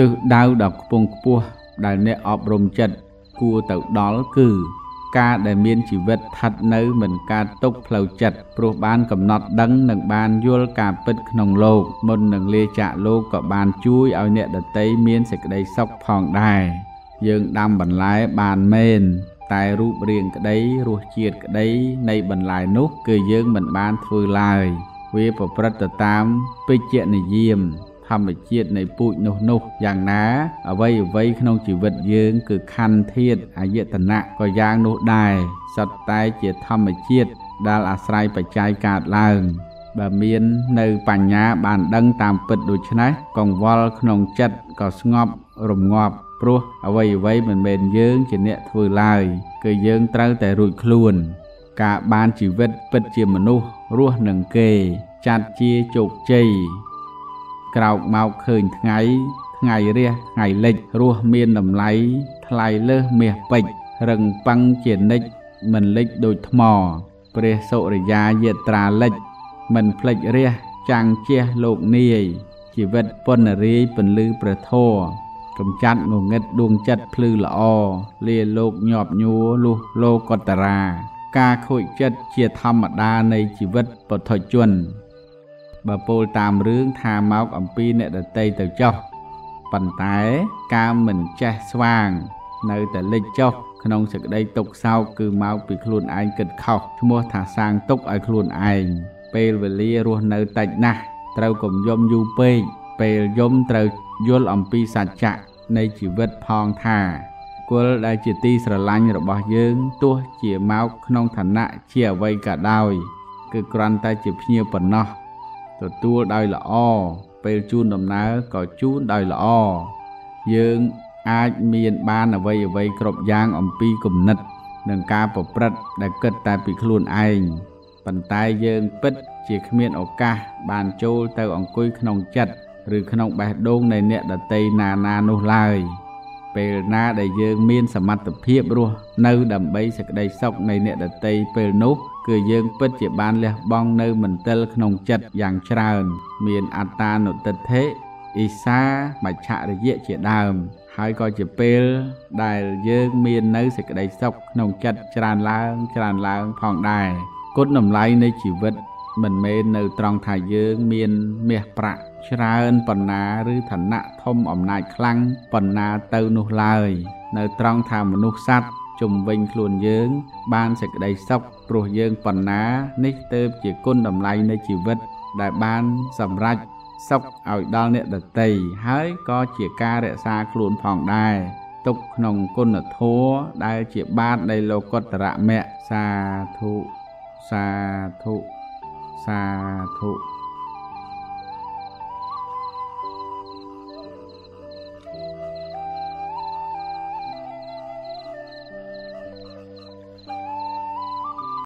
ទិសដៅដ៏ខ្ពង់ខ្ពស់ដែលអ្នកអប់រំចិត្តគួរទៅដល់គឺការដែលមានជីវិតស្ថិតនៅមិនកើតទុកផ្លូវចិត្តព្រោះបានកំណត់ដឹងនិងបានយល់ការពិតក្នុងលោកមុននឹងលាចាកលោកក៏បានជួយឲ្យអ្នកដតីមានសេចក្តីសុខផងដែរយើងដាំបន្លែបានមែនតែរូបរាងក្តីរសជាតិក្តីនៃបន្លែនោះគឺយើងមិនបានធ្វើឡើយវាប្រព្រឹត្តទៅតាមពេជ្ជនិយាម ធម្មជាតិនៃពូជនោះនោះយ៉ាងណាអ្វីអ្វីក្នុងជីវិតយើងគឺខណ្ឌធាតអាយតនៈក៏យ៉ាងនោះដែរសត្វតែជាធម្មជាតិដែលអាស្រ័យបច្ច័យកើតឡើងបើមាននៅបញ្ញាបានដឹងតាមពិតដូច្នេះកង្វល់ក្នុងចិត្តក៏ស្ងប់រងាប់ព្រោះអ្វីអ្វីមិនមែនយើងជាអ្នកធ្វើឡើយគឺយើងត្រូវតែរួចខ្លួន ការបានជីវិតពិតជាមនុស្សរស់នឹងគេ ចាត់ជាជោគជ័យ ក្រោកមកឃើញថ្ងៃ ថ្ងៃរះថ្ងៃលិចរស់មានតម្លៃថ្លៃលើសមាសពេជ្ររឹងប៉ឹងជានិច្ចមិនលិចដូចថ្ម ព្រះសុរិយាយត្រាលិច មិនភ្លេចរះចាំងជះលោកនាយជីវិតពុនរាយពន្លឺព្រះធម៌កំចាត់ងងឹតដួងចិត្តភ្លឺល្អលាលោកញាប់ញួរលុះលោកតរា ការខូចចិត្តជាធម្មតានៃជីវិតពុទ្ធជន បើពោលតាមរឿងថាមកអំពីអ្នកដតីទៅចុះប៉ុន្តែការមិនចេះស្វាង នៅតែលិចចុះក្នុងសេចក្តីទុកសោកគឺមកពីខ្លួនឯងគិតខុសឈ្មោះថាសាងទុកឲ្យខ្លួនឯងពេលវេលារស់នៅតិចណាស់ត្រូវកុំយំយូរពេកពេលយំត្រូវយល់អំពីសច្ចៈនៃជីវិតផងថាគុលដែលជាទីស្រឡាញ់របស់យើងទោះជាមកក្នុងឋានៈជាអ្វីក៏ដោយ គឺគ្រាន់តែជាភ្ញៀវប៉ុណ្ណោះ ទទួលដោយល្អពេលជូនដំណើរក៏ជូនដោយល្អយើងអាចមានបានអ្វីអ្វីគ្រប់យ៉ាងអំពីគំនិត និងការប្រព្រឹត្តដែលគិតតែពីខ្លួនឯងប៉ុន្តែយើងពិតជាគ្មានឱកាសបានចូលទៅអង្គុយក្នុងចិត្តឬក្នុងបេះដូងនៃអ្នកដតីណាណានោះឡើយពេលណាដែលយើងមានសមត្ថភាពរស់នៅដើម្បីសេចក្តីសុខនៃអ្នកដតីពេលនោះ គឺយើងពិតជាបានលះបង់នៅមន្ទិលក្នុងចិត្តយ៉ាងច្រើន មានអត្តានុទិដ្ឋិអ៊ីសាមច្ឆរិយៈជាដើម ហើយក៏ជាពេលដែលយើងមាននៅសេចក្តីសុខក្នុងចិត្តច្រើនឡើងច្រើនឡើងផងដែរគុណតម្លៃនៃជីវិតមិនមែននៅត្រង់ថាយើងមានមាសប្រាក់ច្រើនប៉ុណ្ណាឬឋានៈធំអំណាចខ្លាំងប៉ុណ្ណាទៅនោះឡើយ នៅត្រង់ថាមនុស្សសត្វ ជំវិញខ្លួនយើង បានសេចក្តីសុខព្រោះយើងប៉ុណ្ណានេះទៅជាគុណតម្លៃនៃជីវិត ដែលបានសម្រេចសុខឲ្យដល់អ្នកដតីហើយក៏ជាការរក្សាខ្លួនផងដែរទុកក្នុងគុណធម៌ដែលជាបាតនៃលោកតរៈមគ្គសាធុសាធុសាធុ